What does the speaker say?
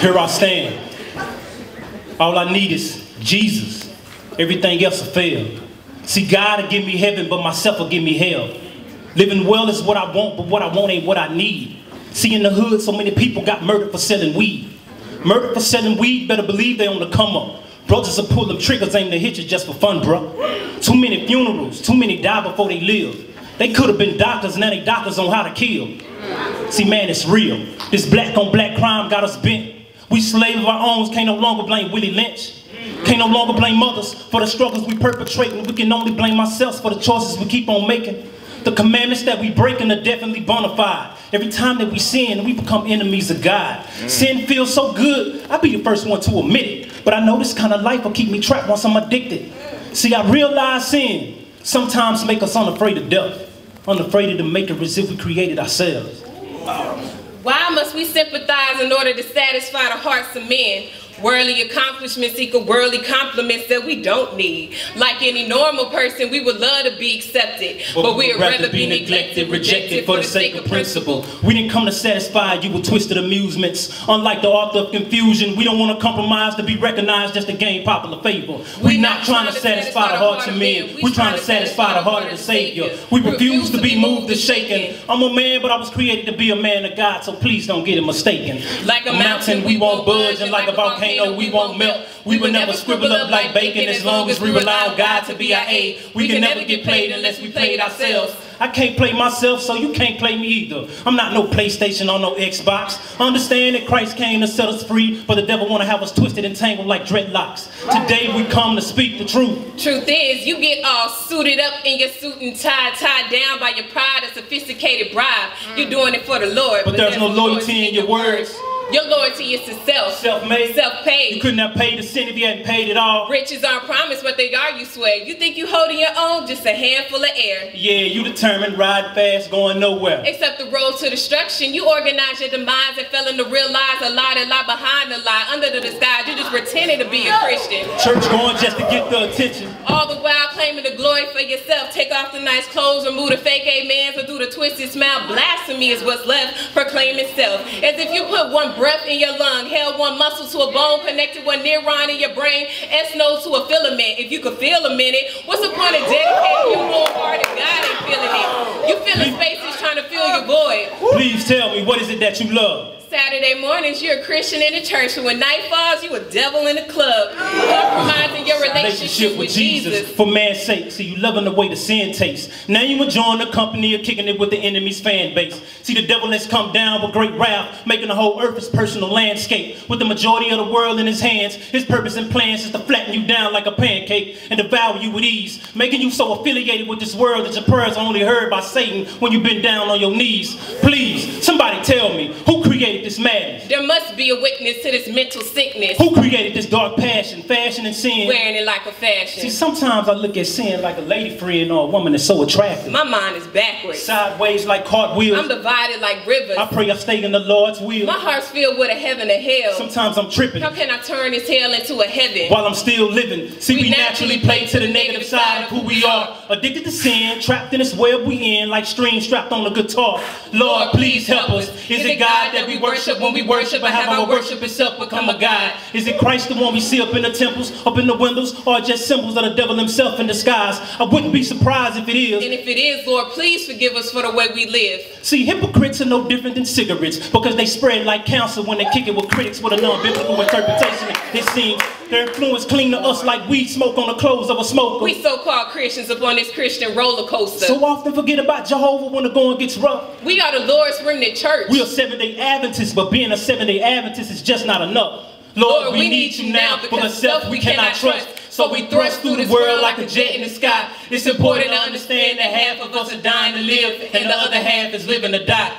Here I stand. All I need is Jesus. Everything else will fail. See, God will give me heaven, but myself will give me hell. Living well is what I want, but what I want ain't what I need. See, in the hood, so many people got murdered for selling weed. Murdered for selling weed, better believe they on the come up. Brothers are pulling triggers, aim to hit you just for fun, bro. Too many funerals, too many die before they live. They could have been doctors, now they doctors on how to kill. See, man, it's real. This black on black crime got us bent. We slave of our own, can't no longer blame Willie Lynch. Can't no longer blame mothers for the struggles we perpetrate, and we can only blame ourselves for the choices we keep on making. The commandments that we break and are definitely bona fide. Every time that we sin, we become enemies of God. Mm. Sin feels so good, I'll be the first one to admit it. But I know this kind of life will keep me trapped once I'm addicted. See, I realize sin sometimes make us unafraid of death, unafraid of the maker as if we created ourselves. Why must we sympathize in order to satisfy the hearts of men? Worldly accomplishments equal worldly compliments that we don't need. Like any normal person, we would love to be accepted, but, but we would rather, rather be neglected, rejected for the sake of principle. We didn't come to satisfy you with twisted amusements. Unlike the author of confusion, we don't want to compromise to be recognized just to gain popular favor. We're, We're not, trying, to satisfy the hearts of men. We're trying to satisfy the heart of the Savior. We refuse to be moved or shaken. I'm a man, but I was created to be a man of God, so please don't get it mistaken. Like a mountain, we won't budge, and like a volcano, volcano, we won't melt. We will never scribble up like bacon as long as we rely on God to be our aid. We can never get played unless we played ourselves. I can't play myself, so you can't play me either. I'm not no PlayStation or no Xbox. Understand that Christ came to set us free, but the devil want to have us twisted and tangled like dreadlocks. Today we come to speak the truth. Truth is, you get all suited up in your suit and tie, tied down by your pride and sophisticated bribe. You're mm. doing it for the Lord. But, but there's, there's no loyalty in your words. Your loyalty is to self. Self-made. Self-paid. You couldn't have paid the sin if you hadn't paid it all. Riches aren't promised, but they are, you swear. You think you holding your own, just a handful of air. Yeah, you determined, ride fast, going nowhere. Except the road to destruction. You organized your demise and fell into real lies, a lie that lie behind the lie. Under the disguise, you just pretending to be a Christian. Church going just to get the attention. All the while claiming the glory for yourself. Take off the nice clothes, remove the fake amens, or do the twisted smile. Blasphemy is what's left, proclaiming self. As if you put one breath in your lung, held one muscle to a bone, connected one neuron in your brain, S node to a filament. If you could feel a minute, what's the point of dedicating your whole heart if God ain't feeling it? You feeling spaces trying to fill your void. Please tell me, what is it that you love? Saturday mornings, you're a Christian in the church, and when night falls, you a devil in the club. Relationship, with Jesus. For man's sake, see you loving the way the sin tastes. Now you enjoying the company of kicking it with the enemy's fan base. See the devil has come down with great wrath, making the whole earth his personal landscape. With the majority of the world in his hands, his purpose and plans is to flatten you down like a pancake and devour you with ease, making you so affiliated with this world that your prayers are only heard by Satan when you've been down on your knees. Please, somebody tell me, who created this madness? There must be a witness to this mental sickness. Who created this dark passion, fashion and sin? Wearing it like a fashion. See, sometimes I look at sin like a lady friend or a woman that's so attractive. My mind is backwards. Sideways like cartwheels. I'm divided like rivers. I pray I stay in the Lord's will. My heart's filled with a heaven and hell. Sometimes I'm tripping. How can I turn this hell into a heaven? While I'm still living. See, we, we naturally, naturally play to the negative side of who we are. Addicted to sin, trapped in this web we in, like strings strapped on a guitar. Lord, please help us. Is it God that we worship when we worship, or have our worship itself become a God? Is it Christ the one we see up in the temples, up in the windows, or just symbols of the devil himself in disguise? I wouldn't be surprised if it is. And if it is, Lord, please forgive us for the way we live. See, hypocrites are no different than cigarettes because they spread like cancer when they kick it with critics with a non-biblical interpretation. It seems their influence clean to us like weed smoke on the clothes of a smoker. We so-called Christians upon this Christian roller coaster. So often forget about Jehovah when the going gets rough. We are the Lord's remnant church. We are Seventh-day Adventists, but being a Seventh-day Adventist is just not enough. Lord, Lord we, we, need you now because self we cannot trust. So we thrust through this world like a jet in the sky. It's important to understand that half of us are dying to live and the other half is living to die.